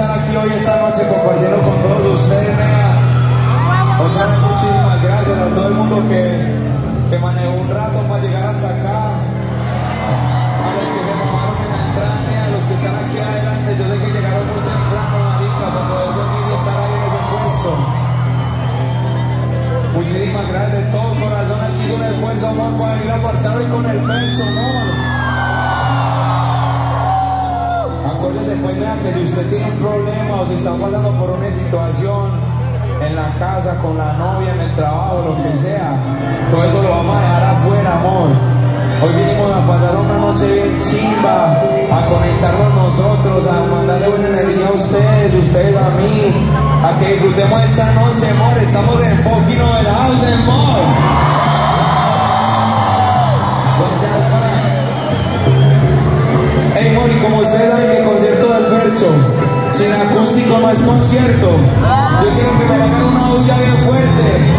estar aquí hoy esta noche compartiendo con todos ustedes, Nea. Muchísimas gracias a todo el mundo que, que manejó un rato para llegar hasta acá. A los que se mamaron en la entraña, a los que están aquí adelante, yo sé que llegaron muy temprano, marica, para poder venir y estar ahí en ese puesto. Muchísimas gracias de todo corazón, aquí hizo un esfuerzo, amor, para venir a pasar hoy con el fecho, ¿no? Acuérdese, pues, vea que si usted tiene un problema o si está pasando por una situación en la casa, con la novia, en el trabajo, lo que sea, todo eso lo vamos a dejar afuera, amor. Hoy vinimos a pasar una noche bien chimba, a conectarnos nosotros, a mandarle buena energía a ustedes, ustedes a mí, a que disfrutemos esta noche, amor. Estamos en fucking over house, amor. Ey, Mori, como ustedes Fercho, sin acústico es concierto. Yo quiero que me hagan una bulla bien fuerte.